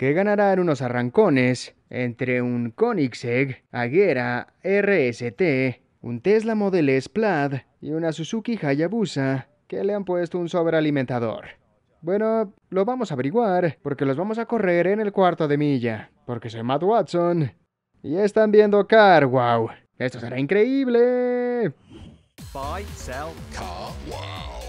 que ganará en unos arrancones entre un Koenigsegg Agera RST, un Tesla Model S Plaid y una Suzuki Hayabusa que le han puesto un sobrealimentador. Bueno, lo vamos a averiguar porque los vamos a correr en el cuarto de milla, porque soy Matt Watson. Y están viendo Car Wow. Esto será increíble. Buy, sell, Car wow.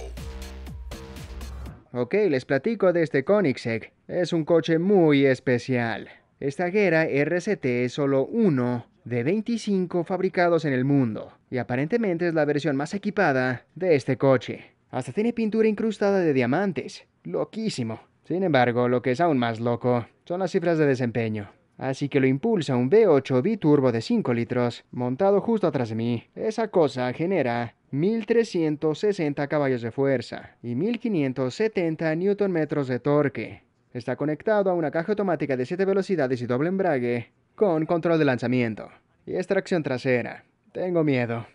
Ok, les platico de este Koenigsegg. Es un coche muy especial. Esta Gera RCT es solo uno de 25 fabricados en el mundo, y aparentemente es la versión más equipada de este coche. Hasta tiene pintura incrustada de diamantes. Loquísimo. Sin embargo, lo que es aún más loco son las cifras de desempeño. Así que lo impulsa un V8 biturbo de 5 litros, montado justo atrás de mí. Esa cosa genera 1360 caballos de fuerza y 1570 Nm de torque. Está conectado a una caja automática de 7 velocidades y doble embrague, con control de lanzamiento y extracción trasera. Tengo miedo.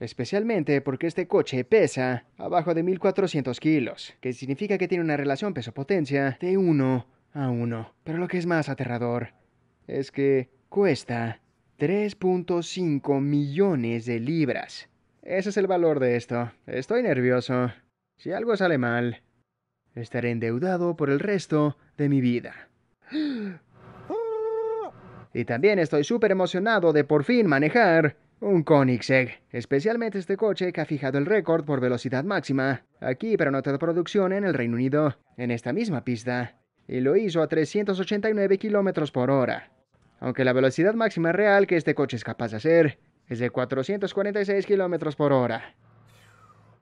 Especialmente porque este coche pesa abajo de 1400 kilos, que significa que tiene una relación peso-potencia de 1 a 1. Pero lo que es más aterrador es que cuesta 3.5 millones de libras. Ese es el valor de esto. Estoy nervioso. Si algo sale mal, estaré endeudado por el resto de mi vida. Y también estoy súper emocionado de por fin manejar un Koenigsegg, especialmente este coche que ha fijado el récord por velocidad máxima aquí para nota de producción en el Reino Unido, en esta misma pista, y lo hizo a 389 km por hora. Aunque la velocidad máxima real que este coche es capaz de hacer es de 446 km por hora.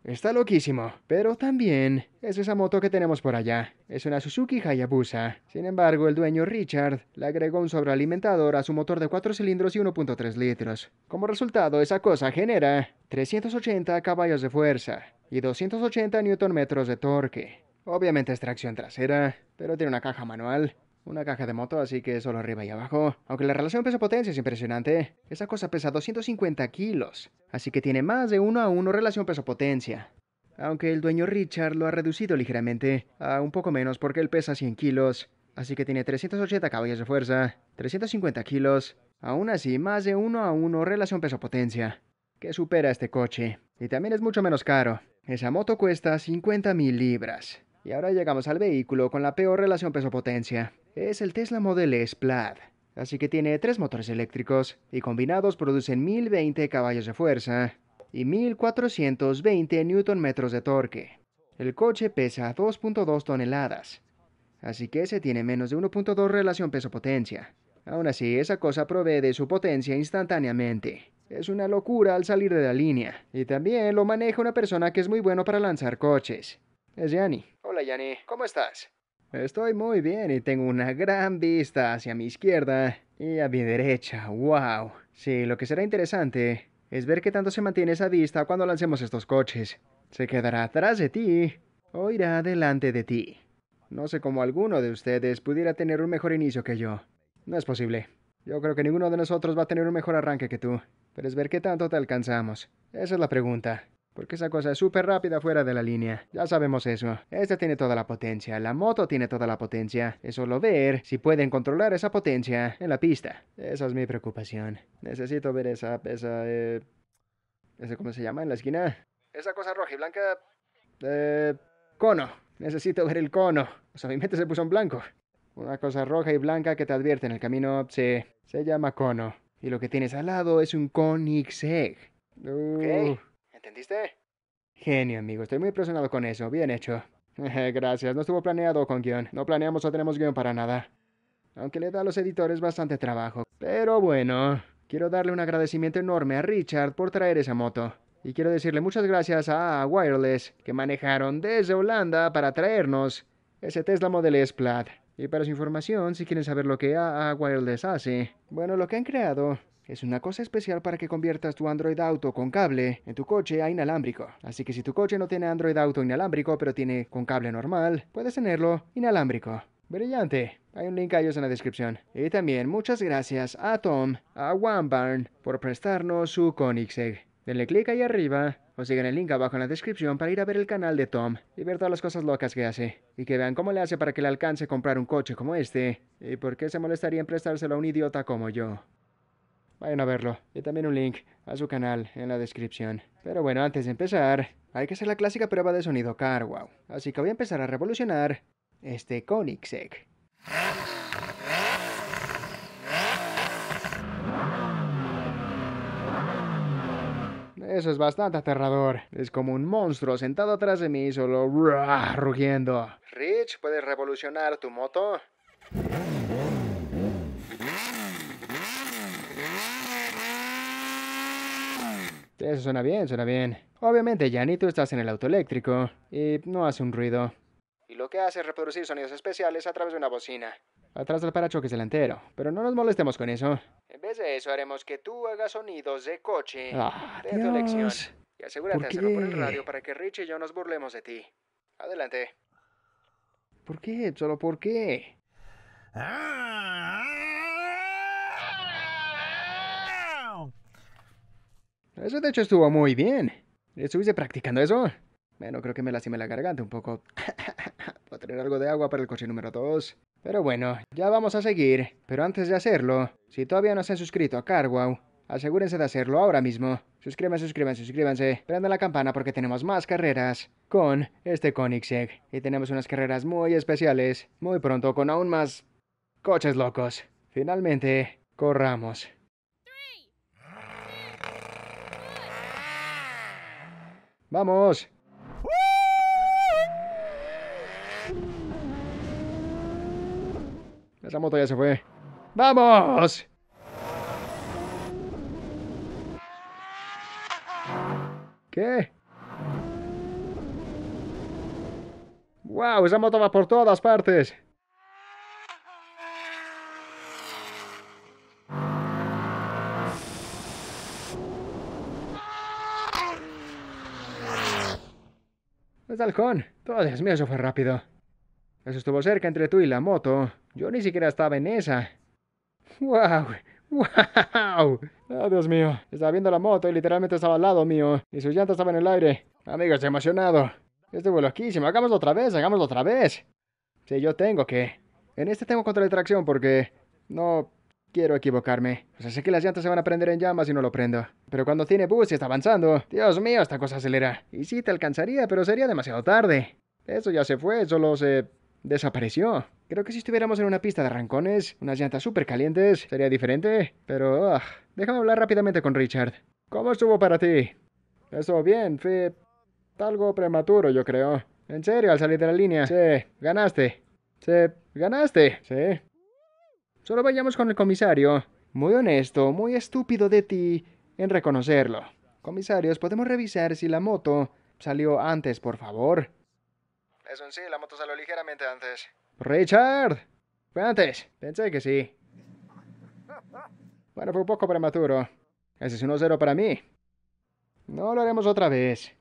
Está loquísimo, pero también es esa moto que tenemos por allá. Es una Suzuki Hayabusa. Sin embargo, el dueño Richard le agregó un sobrealimentador a su motor de 4 cilindros y 1.3 litros. Como resultado, esa cosa genera 380 caballos de fuerza y 280 Nm de torque. Obviamente es tracción trasera, pero tiene una caja manual. Una caja de moto, así que solo arriba y abajo. Aunque la relación peso-potencia es impresionante. Esa cosa pesa 250 kilos, así que tiene más de 1 a 1 relación peso-potencia. Aunque el dueño Richard lo ha reducido ligeramente a un poco menos porque él pesa 100 kilos, así que tiene 380 caballos de fuerza, 350 kilos. Aún así, más de 1 a 1 relación peso-potencia, que supera este coche. Y también es mucho menos caro. Esa moto cuesta 50 mil libras. Y ahora llegamos al vehículo con la peor relación peso-potencia. Es el Tesla Model S Plaid. Así que tiene tres motores eléctricos y combinados producen 1020 caballos de fuerza y 1420 Nm de torque. El coche pesa 2.2 toneladas. Así que ese tiene menos de 1.2 relación peso-potencia. Aún así, esa cosa provee de su potencia instantáneamente. Es una locura al salir de la línea. Y también lo maneja una persona que es muy bueno para lanzar coches. Es Yanni. Hola Yanni, ¿cómo estás? Estoy muy bien y tengo una gran vista hacia mi izquierda y a mi derecha. ¡Wow! Sí, lo que será interesante es ver qué tanto se mantiene esa vista cuando lancemos estos coches. ¿Se quedará atrás de ti o irá delante de ti? No sé cómo alguno de ustedes pudiera tener un mejor inicio que yo. No es posible. Yo creo que ninguno de nosotros va a tener un mejor arranque que tú. Pero es ver qué tanto te alcanzamos. Esa es la pregunta. Porque esa cosa es súper rápida fuera de la línea. Ya sabemos eso. Este tiene toda la potencia. La moto tiene toda la potencia. Es solo ver si pueden controlar esa potencia en la pista. Esa es mi preocupación. Necesito ver esa... esa... Eh, ¿Ese cómo se llama en la esquina? Esa cosa roja y blanca... Eh... Cono. Necesito ver el cono. O sea, mi mente se puso en blanco. Una cosa roja y blanca que te advierte en el camino. Sí. Se llama cono. Y lo que tienes al lado es un Koenigsegg. Uh. ¿Entendiste? Genio, amigo. Estoy muy impresionado con eso. Bien hecho. Gracias. No estuvo planeado con guion. No planeamos o tenemos guion para nada. Aunque le da a los editores bastante trabajo. Pero bueno, quiero darle un agradecimiento enorme a Richard por traer esa moto. Y quiero decirle muchas gracias a Wireless, que manejaron desde Holanda para traernos ese Tesla Model S. Y para su información, si quieren saber lo que AA Wireless hace, bueno, lo que han creado es una cosa especial para que conviertas tu Android Auto con cable en tu coche a inalámbrico. Así que si tu coche no tiene Android Auto inalámbrico, pero tiene con cable normal, puedes tenerlo inalámbrico. Brillante. Hay un link a ellos en la descripción. Y también muchas gracias a Tom, a One Barn, por prestarnos su Koenigsegg. Denle clic ahí arriba o sigan el link abajo en la descripción para ir a ver el canal de Tom y ver todas las cosas locas que hace. Y que vean cómo le hace para que le alcance comprar un coche como este. Y por qué se molestaría en prestárselo a un idiota como yo. Vayan a verlo. Y también un link a su canal en la descripción. Pero bueno, antes de empezar, hay que hacer la clásica prueba de sonido CarWow. Así que voy a empezar a revolucionar este Koenigsegg. Eso es bastante aterrador. Es como un monstruo sentado atrás de mí, solo rugiendo. Rich, ¿puedes revolucionar tu moto? Eso suena bien, suena bien. Obviamente, Yanni, tú estás en el auto eléctrico y no hace un ruido. Y lo que hace es reproducir sonidos especiales a través de una bocina. Atrás del parachoques delantero. Pero no nos molestemos con eso. En vez de eso, haremos que tú hagas sonidos de coche Ah, de tu elección. Y asegúrate de ¿Por hacerlo por el radio para que Rich y yo nos burlemos de ti. Adelante. ¿Por qué? ¿Solo por qué? Eso de hecho estuvo muy bien. ¿Estuviste practicando eso? Bueno, creo que me lastimé la garganta un poco. Voy a traer algo de agua para el coche número 2. Pero bueno, ya vamos a seguir. Pero antes de hacerlo, si todavía no se han suscrito a CarWow, asegúrense de hacerlo ahora mismo. Suscríbanse, suscríbanse, suscríbanse. Prendan la campana porque tenemos más carreras con este Koenigsegg. Y tenemos unas carreras muy especiales. Muy pronto con aún más coches locos. Finalmente, corramos. ¡Vamos! Esa moto ya se fue. ¡Vamos! ¿Qué? ¡Wow! Esa moto va por todas partes. ¡Es halcón! ¡Oh, Dios mío, eso fue rápido! Eso estuvo cerca entre tú y la moto. Yo ni siquiera estaba en esa. ¡Wow! ¡Wow! ¡Oh, Dios mío! Estaba viendo la moto y literalmente estaba al lado mío. Y sus llantas estaban en el aire. Amigo, estoy emocionado. Estuvo loquísimo. Hagámoslo otra vez, hagámoslo otra vez. Sí, yo tengo que. En este tengo control de tracción porque no quiero equivocarme. O sea, sé que las llantas se van a prender en llamas si no lo prendo. Pero cuando tiene boost y está avanzando, Dios mío, esta cosa acelera. Y sí te alcanzaría, pero sería demasiado tarde. Eso ya se fue, solo se desapareció. Creo que si estuviéramos en una pista de arrancones, unas llantas súper calientes, sería diferente. Pero, ah, déjame hablar rápidamente con Richard. ¿Cómo estuvo para ti? Estuvo bien, fue algo prematuro, yo creo. En serio, al salir de la línea. Sí, ganaste. Sí, ganaste. Sí. Solo vayamos con el comisario. Muy honesto, muy estúpido de ti en reconocerlo. Comisarios, ¿podemos revisar si la moto salió antes, por favor? Es un sí, la moto salió ligeramente antes. Richard. Fue antes. Pensé que sí. Bueno, fue un poco prematuro. Ese es 1-0 para mí. No lo haremos otra vez.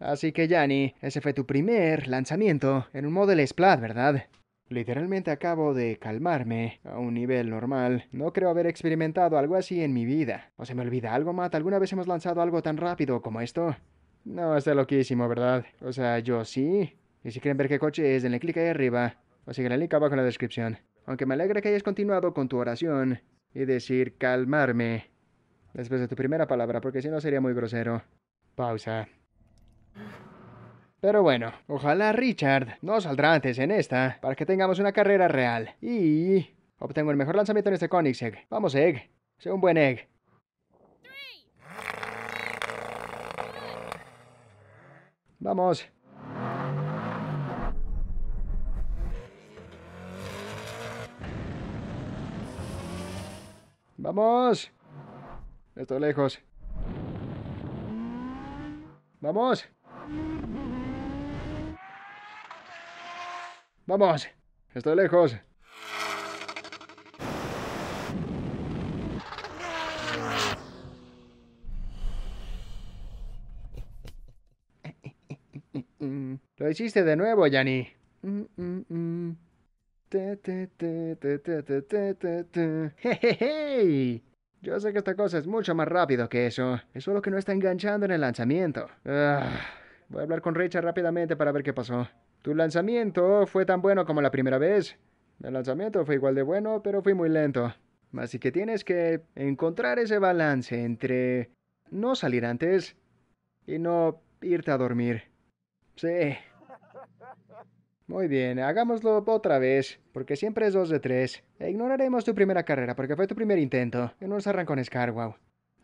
Así que, Yanni, ese fue tu primer lanzamiento en un Model Splat, ¿verdad? Literalmente acabo de calmarme a un nivel normal. No creo haber experimentado algo así en mi vida. ¿O se me olvida algo, Matt? ¿Alguna vez hemos lanzado algo tan rápido como esto? No, está loquísimo, ¿verdad? O sea, yo sí. Y si quieren ver qué coche es, denle clic ahí arriba. O sigan el link abajo en la descripción. Aunque me alegra que hayas continuado con tu oración y decir calmarme después de tu primera palabra, porque si no sería muy grosero. Pausa. Pero bueno, ojalá Richard no saldrá antes en esta, para que tengamos una carrera real. Y obtengo el mejor lanzamiento en este Koenigsegg. Vamos, Egg. Sé un buen Egg. Vamos. Vamos. Estoy lejos. Vamos. Vamos. Estoy lejos. Lo hiciste de nuevo, Yanni. ¡Hey! Yo sé que esta cosa es mucho más rápido que eso. Es solo que no está enganchando en el lanzamiento. Ah, voy a hablar con Richard rápidamente para ver qué pasó. Tu lanzamiento fue tan bueno como la primera vez. El lanzamiento fue igual de bueno, pero fui muy lento. Así que tienes que encontrar ese balance entre no salir antes y no irte a dormir. Sí. Muy bien, hagámoslo otra vez, porque siempre es dos de tres. E ignoraremos tu primera carrera, porque fue tu primer intento, en unos arrancones Carwow.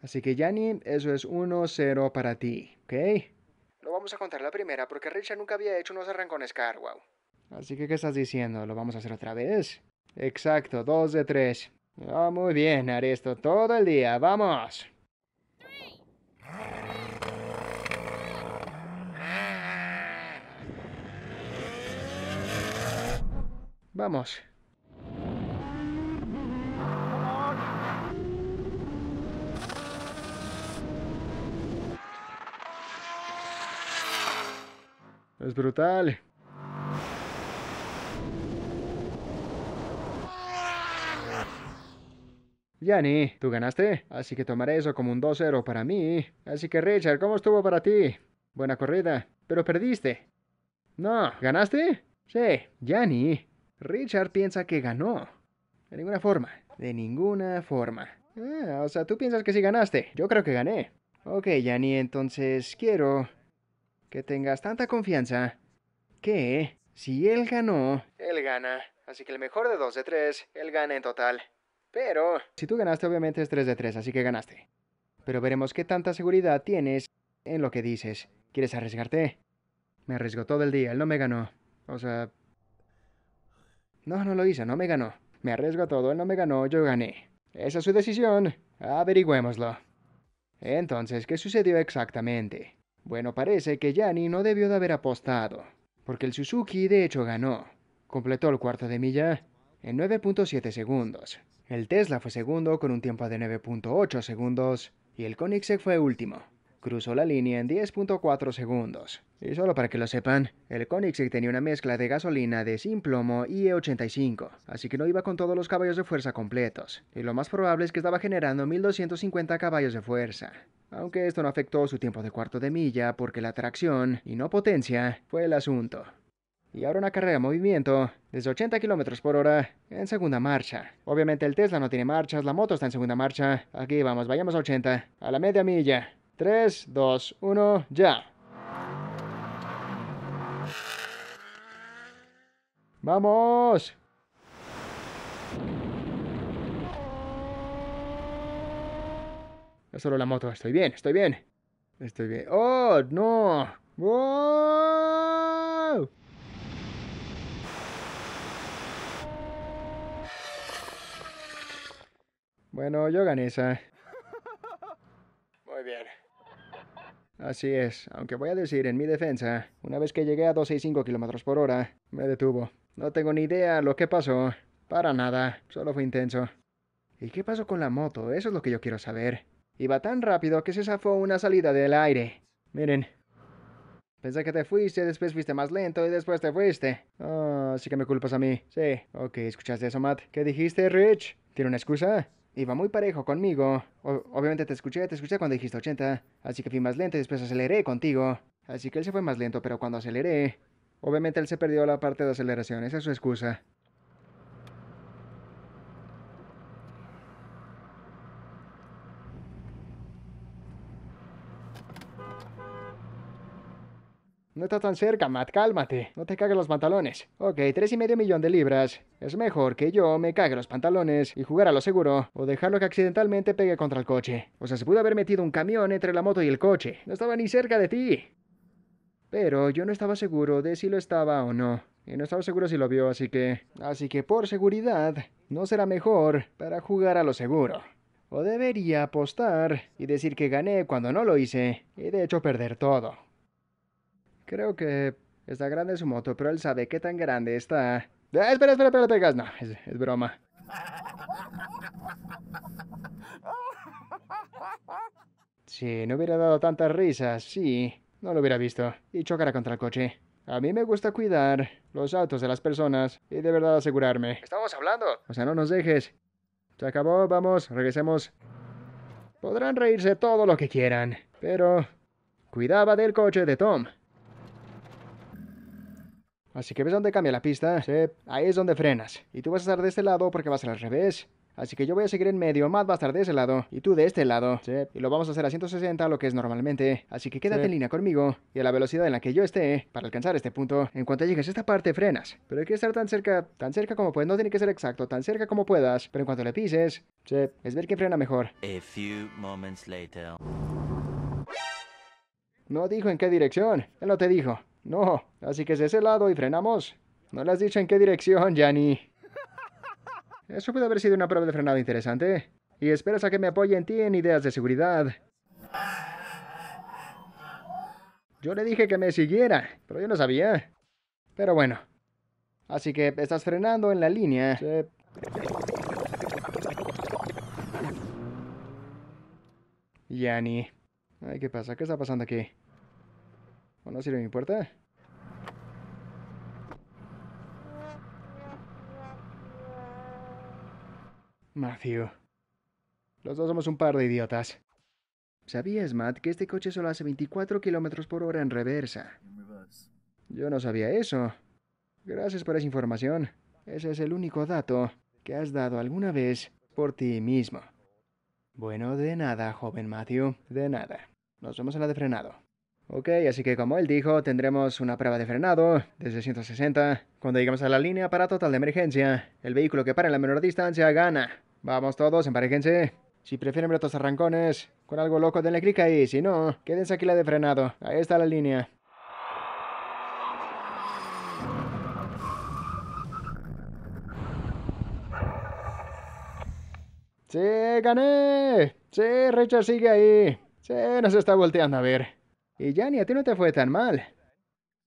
Así que, Yanni, eso es 1-0 para ti, ¿ok? No vamos a contar la primera, porque Richard nunca había hecho unos arrancones Carwow. Así que, ¿qué estás diciendo? ¿Lo vamos a hacer otra vez? Exacto, dos de tres. Oh, muy bien, haré esto todo el día. ¡Vamos! Vamos. Es brutal. Yanni, tú ganaste, así que tomaré eso como un 2-0 para mí. Así que Richard, ¿cómo estuvo para ti? Buena corrida, pero perdiste. No, ¿ganaste? Sí, Yanni. Richard piensa que ganó. De ninguna forma, de ninguna forma. Ah, o sea, tú piensas que sí ganaste. Yo creo que gané. Ok, Yanni, entonces quiero que tengas tanta confianza que si él ganó, él gana. Así que el mejor de dos de tres, él gana en total. Pero... Si tú ganaste, obviamente es 3 de 3, así que ganaste. Pero veremos qué tanta seguridad tienes en lo que dices. ¿Quieres arriesgarte? Me arriesgó todo el día, él no me ganó. O sea... No, no lo hizo, no me ganó. Me arriesgo todo, él no me ganó, yo gané. Esa es su decisión. Averigüémoslo. Entonces, ¿qué sucedió exactamente? Bueno, parece que Yanni no debió de haber apostado, porque el Suzuki de hecho ganó. Completó el cuarto de milla en 9.7 segundos. El Tesla fue segundo con un tiempo de 9.8 segundos y el Koenigsegg fue último. Cruzó la línea en 10.4 segundos. Y solo para que lo sepan, el Koenigsegg tenía una mezcla de gasolina de sin plomo y E85, así que no iba con todos los caballos de fuerza completos, y lo más probable es que estaba generando 1250 caballos de fuerza. Aunque esto no afectó su tiempo de cuarto de milla porque la tracción, y no potencia, fue el asunto. Y ahora una carrera de movimiento desde 80 km por hora en segunda marcha. Obviamente el Tesla no tiene marchas, la moto está en segunda marcha. Aquí vamos, vayamos a 80. A la media milla. 3, 2, 1, ya. ¡Vamos! Solo la moto. Estoy bien, estoy bien. Estoy bien. ¡Oh, no! ¡Wow! Bueno, yo gané esa. Muy bien. Así es, aunque voy a decir en mi defensa, una vez que llegué a 265 km por hora, me detuvo. No tengo ni idea lo que pasó. Para nada, solo fue intenso. ¿Y qué pasó con la moto? Eso es lo que yo quiero saber. Iba tan rápido que se zafó una salida del aire. Miren. Pensé que te fuiste, después fuiste más lento y después te fuiste. Ah, así que me culpas a mí. Sí. Ok, ¿escuchaste eso, Matt? ¿Qué dijiste, Rich? ¿Tiene una excusa? Iba muy parejo conmigo. obviamente te escuché, te escuché cuando dijiste 80. Así que fui más lento y después aceleré contigo. Así que él se fue más lento, pero cuando aceleré... Obviamente él se perdió la parte de aceleración, esa es su excusa. No está tan cerca, Matt, cálmate. No te cagues los pantalones. Ok, tres y medio millón de libras. Es mejor que yo me cague los pantalones y jugar a lo seguro, o dejarlo que accidentalmente pegue contra el coche. O sea, se pudo haber metido un camión entre la moto y el coche. No estaba ni cerca de ti. Pero yo no estaba seguro de si lo estaba o no. Y no estaba seguro si lo vio, así que... Así que por seguridad, no será mejor para jugar a lo seguro. O debería apostar y decir que gané cuando no lo hice, y de hecho perder todo. Creo que está grande su moto, pero él sabe qué tan grande está. Eh, espera, espera, espera, pegas. No, es, es broma. Si no hubiera dado tantas risas, sí, no lo hubiera visto. Y chocara contra el coche. A mí me gusta cuidar los autos de las personas y de verdad asegurarme. Estamos hablando. O sea, no nos dejes. Se acabó, vamos, regresemos. Podrán reírse todo lo que quieran, pero cuidaba del coche de Tom. Así que ves dónde cambia la pista. Sí, ahí es donde frenas. Y tú vas a estar de este lado porque vas al revés. Así que yo voy a seguir en medio, Matt va a estar de ese lado y tú de este lado. Sí. Y lo vamos a hacer a 160, lo que es normalmente. Así que quédate en línea conmigo y a la velocidad en la que yo esté para alcanzar este punto. En cuanto llegues a esta parte, frenas. Pero hay que estar tan cerca, tan cerca como puedas. No tiene que ser exacto, tan cerca como puedas. Pero en cuanto le pises, sí, es ver quién frena mejor. A few moments later. No dijo en qué dirección. Él no te dijo. No. Así que es de ese lado y frenamos. No le has dicho en qué dirección, Yanni. Eso puede haber sido una prueba de frenado interesante. Y esperas a que me apoye en ti en ideas de seguridad. Yo le dije que me siguiera, pero yo no sabía. Pero bueno. Así que estás frenando en la línea. Sí. Yani. Ay, ¿qué pasa? ¿Qué está pasando aquí? ¿O no sirve mi puerta? Matthew. Los dos somos un par de idiotas. ¿Sabías, Matt, que este coche solo hace 24 kilómetros por hora en reversa? Yo no sabía eso. Gracias por esa información. Ese es el único dato que has dado alguna vez por ti mismo. Bueno, de nada, joven Matthew, de nada. Nos vemos en la de frenado. Ok, así que como él dijo, tendremos una prueba de frenado desde 160. Cuando lleguemos a la línea para total de emergencia, el vehículo que para en la menor distancia gana. Vamos todos, emparejense. Si prefieren ver otros arrancones, con algo loco denle clic ahí. Si no, quédense aquí la de frenado. Ahí está la línea. ¡Sí, gané! ¡Sí, Richard sigue ahí! ¡Sí, nos está volteando a ver! Y Yanni, a ti no te fue tan mal.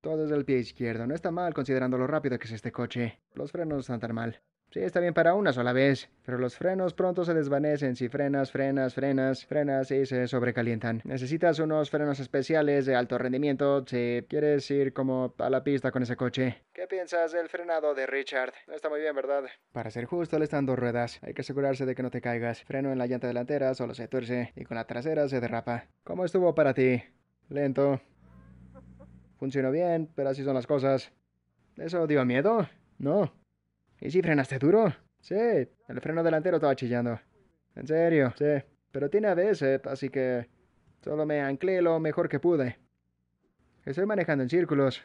Todo es del pie izquierdo. No está mal considerando lo rápido que es este coche. Los frenos no están tan mal. Sí, está bien para una sola vez, pero los frenos pronto se desvanecen si frenas, frenas, frenas, frenas y se sobrecalientan. Necesitas unos frenos especiales de alto rendimiento si quieres ir como a la pista con ese coche. ¿Qué piensas del frenado de Richard? No está muy bien, ¿verdad? Para ser justo, le están dos ruedas. Hay que asegurarse de que no te caigas. Freno en la llanta delantera solo se tuerce y con la trasera se derrapa. ¿Cómo estuvo para ti? Lento. Funcionó bien, pero así son las cosas. ¿Eso dio miedo? No. ¿Y si frenaste duro? Sí, el freno delantero estaba chillando. En serio, sí. Pero tiene ABS, así que solo me anclé lo mejor que pude. Estoy manejando en círculos.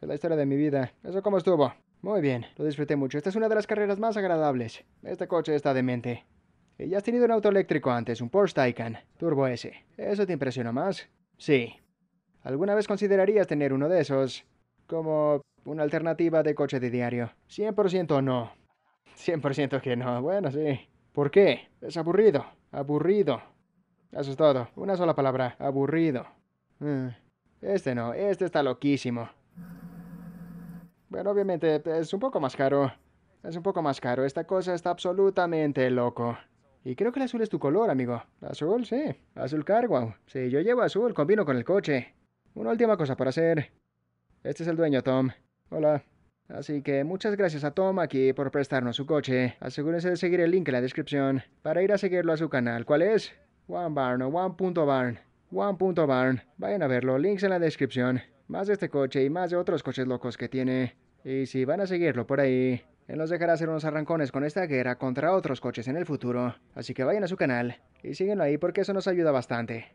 Es la historia de mi vida. ¿Eso cómo estuvo? Muy bien, lo disfruté mucho. Esta es una de las carreras más agradables. Este coche está demente. ¿Y ya has tenido un auto eléctrico antes, un Porsche Taycan, Turbo S? ¿Eso te impresiona más? Sí. ¿Alguna vez considerarías tener uno de esos? Como una alternativa de coche de diario. 100% no. 100% que no. Bueno, sí. ¿Por qué? Es aburrido. Aburrido. Eso es todo. Una sola palabra. Aburrido. Mm. Este no. Este está loquísimo. Bueno, obviamente es un poco más caro. Es un poco más caro. Esta cosa está absolutamente loco. Y creo que el azul es tu color, amigo. Azul, sí. Azul Carwow. Sí, yo llevo azul. Combino con el coche. Una última cosa por hacer. Este es el dueño, Tom. Hola. Así que muchas gracias a Tom aquí por prestarnos su coche. Asegúrense de seguir el link en la descripción para ir a seguirlo a su canal. ¿Cuál es? One Barn o One.barn. One.barn. Vayan a verlo, links en la descripción. Más de este coche y más de otros coches locos que tiene. Y si van a seguirlo por ahí, él nos dejará hacer unos arrancones con esta guerra contra otros coches en el futuro. Así que vayan a su canal y síguenlo ahí porque eso nos ayuda bastante.